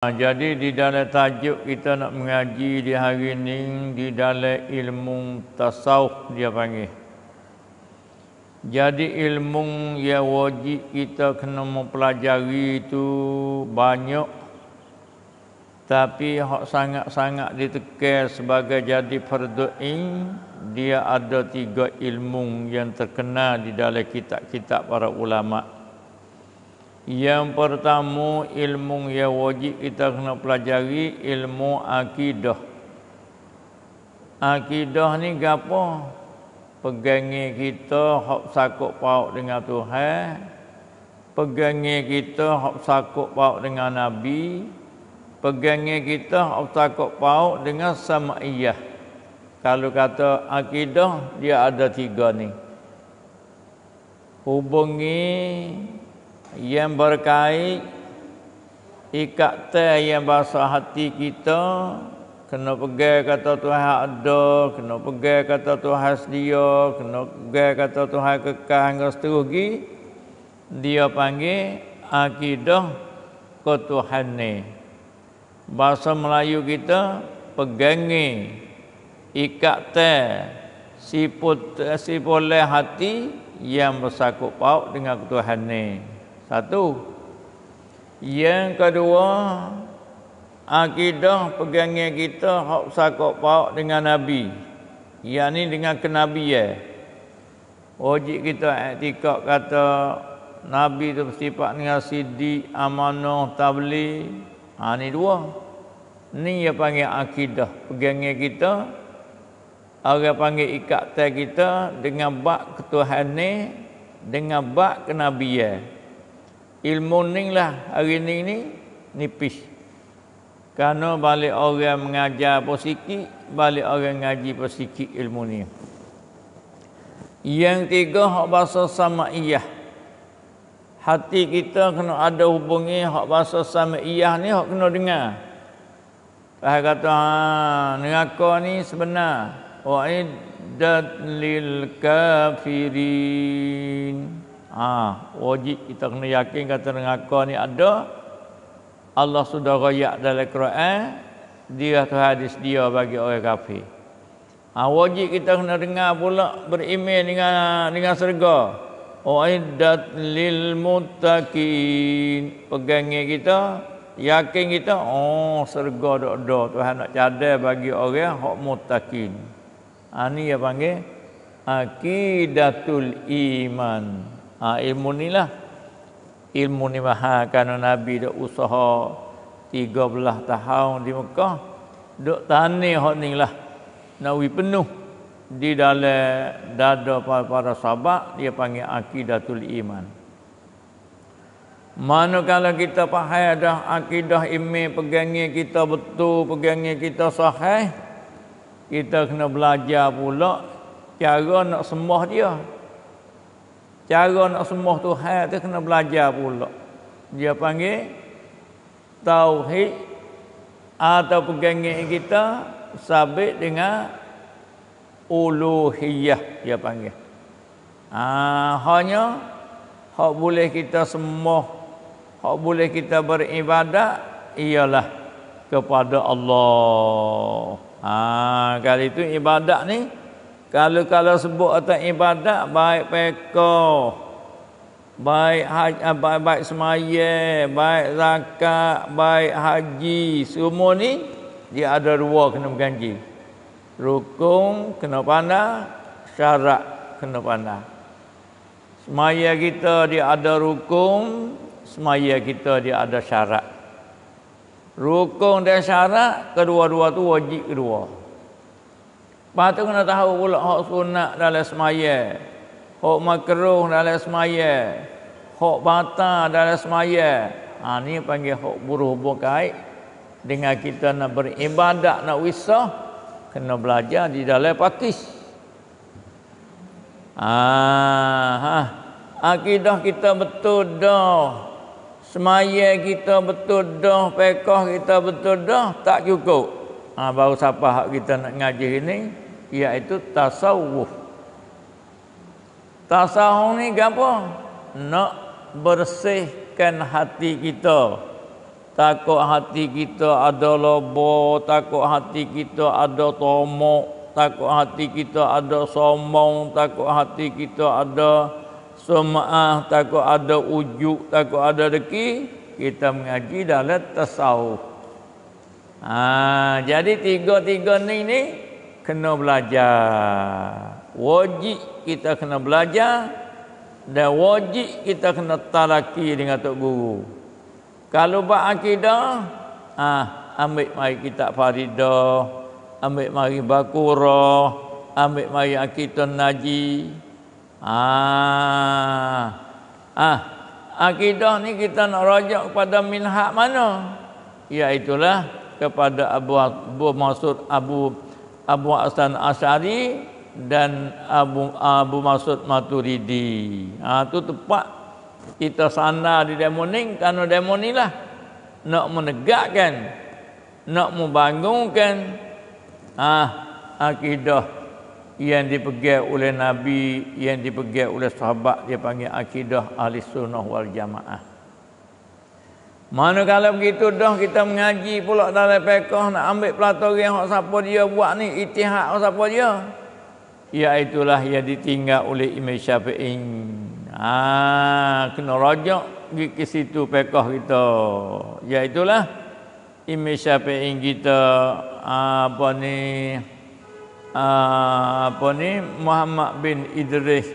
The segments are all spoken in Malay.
jadi di dalam tajuk kita nak mengaji di hari ini di dalam ilmu tasawuf dia panggil. Jadi ilmu yang wajib kita kena mempelajari itu banyak tapi hak sangat-sangat ditekan sebagai jadi fardu ain dia ada tiga ilmu yang terkenal di dalam kitab-kitab para ulama' Yang pertama ilmu yang wajib kita kena pelajari ilmu akidah. Akidah ni gapo? Pegangi kita hak sakut paut dengan Tuhan. Pegangi kita hak sakut paut dengan Nabi. Pegangi kita hak sakut paut dengan samaiyah. Kalau kata akidah dia ada tiga ni. Hubungi yang berkait ikatan yang bahasa hati kita kena pegang kata Tuhan ada kena pegang kata Tuhan sedia kena pegang kata Tuhan kekal hingga seterusnya dia panggil akidah ketuhanan bahasa Melayu kita pegangi ikatan siput sipoleh hati yang bersakut paut dengan ketuhanan satu. Yang kedua, akidah pegangnya kita hak sakok pauk dengan Nabi. Yang ni dengan kenabian. Wajib kita etikak kata Nabi tu bersifat dengan sidi, amanah, tabli. Ha ni dua. Ni yang panggil akidah pegangnya kita. Orang panggil ikatan kita dengan bak ketuhanan dengan bak kenabian ilmu ni lah. Hari ni ni nipis. Kerana balik orang mengajar posiki balik orang ngaji posiki ilmu ni. Yang tiga hak bahasa sama iyah. Hati kita kena ada hubungi hak bahasa sama iyah ni hak kena dengar. Saya kata ha, neraka ni sebenar. Wa'iddat lil kafirin Ha, wajib kita kena yakin kata neraka ni ada. Allah sudah royak dalam Quran. Dia tu hadis dia bagi orang kafir. Ha, wajib kita kena dengar pula beriman dengan dengan surga. Uiddat lil muttaqin. Pegangnya kita, yakin kita, oh surga dak ada. Tuhan nak cadai bagi orang hak muttaqin. Ha, ni dia panggil akidatul iman. Ha, ilmu ni lah. Ilmu ni mahal kerana Nabi dah usaha 13 tahun di Mekah. Duk tani hak ni lah. Nawi penuh di dalam dada para, para sahabat dia panggil akidatul iman. Mana kalau kita faham dah akidah iman pegangnya kita betul, pegangnya kita sahih, kita kena belajar pula cara nak sembah dia. Cara nak sembah Tuhan tu kena belajar pula. Dia panggil tauhid atau pegangan kita sabit dengan uluhiyah dia panggil. Ha, hanya hak boleh kita sembah, hak boleh kita beribadat ialah kepada Allah. Ah ha, kali itu ibadat ni kalau kalau sebut atas ibadat baik peko baik haji eh, baik, baik semaya, baik zakat, baik haji, semua ni dia ada dua kena berjanji. Rukun kena pandang, syarat kena pandang. Semaya kita dia ada rukun, semaya kita dia ada syarat. Rukun dan syarat kedua-dua tu wajib kedua. Lepas tu kena tahu pula hak sunat dalam semaya. Hak makruh dalam semaya. Hak bata dalam semaya. Ha, ni panggil hak berhubung kait. Dengan kita nak beribadat, nak wisah. Kena belajar di dalam pakis. Ha, ha. Akidah kita betul dah. Semaya kita betul dah. Pekah kita betul dah. Tak cukup. Ha, baru siapa hak kita nak ngaji ini iaitu tasawuf. Tasawuf ni apa? Nak bersihkan hati kita takut hati kita ada lobo takut hati kita ada tomok takut hati kita ada sombong takut hati kita ada sum'ah takut ada ujuk takut ada deki kita mengaji dalam tasawuf ha, jadi tiga-tiga ni ni kena belajar. Wajib kita kena belajar dan wajib kita kena talaki dengan tok guru. Kalau bab akidah ah ambil mari kita faridah ambil mari bakura ambil mari akidah naji. Ah ah akidah ni kita nak rajak kepada minhak mana? Iaitulah kepada Abu Abu Masud Abu Abu Hasan Asy'ari dan Abu Abu Masud Maturidi. Ha tu tepat. Kita sana di demo ni kerana demo lah. Nak menegakkan nak membangunkan ah akidah yang dipegang oleh Nabi yang dipegang oleh sahabat dia panggil akidah ahli sunnah wal jamaah mana kalau begitu dah kita mengaji pula dalam pekoh nak ambil pelatori yang siapa dia buat ni itihad siapa dia? Iaitulah yang ditinggal oleh Imam Syafi'i. Ha, kena rajak pergi ke situ pekah kita. Iaitulah Imam Syafi'i kita. Apa ni? Apa ni? Muhammad bin Idris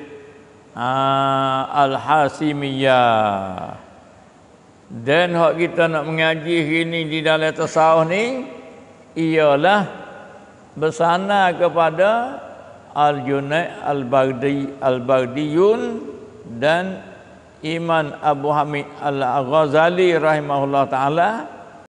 Al-Hasimiyah. Dan hak kita nak mengaji ini di dalam tasawuf ni ialah bersana kepada Al-Junaid Al-Baghdadi Al-Baghdiyun dan Iman Abu Hamid Al-Ghazali rahimahullah taala